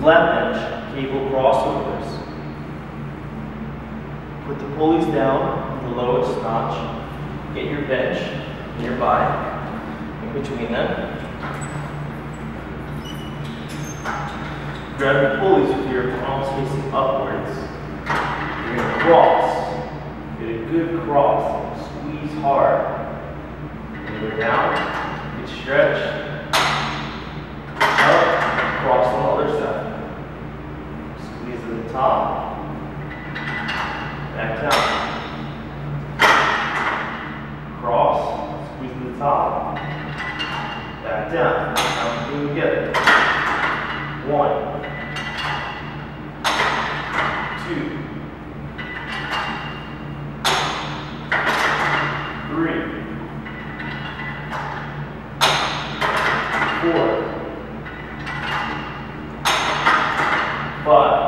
Flat bench, cable crossovers. Put the pulleys down in the lowest notch. Get your bench nearby, in between them. Grab the pulleys with your palms facing upwards. You're gonna cross. Get a good cross. Squeeze hard. And go down. Get stretched. Up. Cross on the other side. Top. Back down. Cross. Squeeze the top. Back down. Now do it together. One. Two. Three. Four. Five.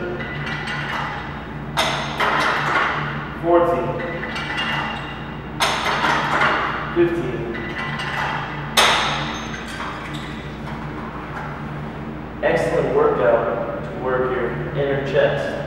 15. Excellent workout to work your inner chest.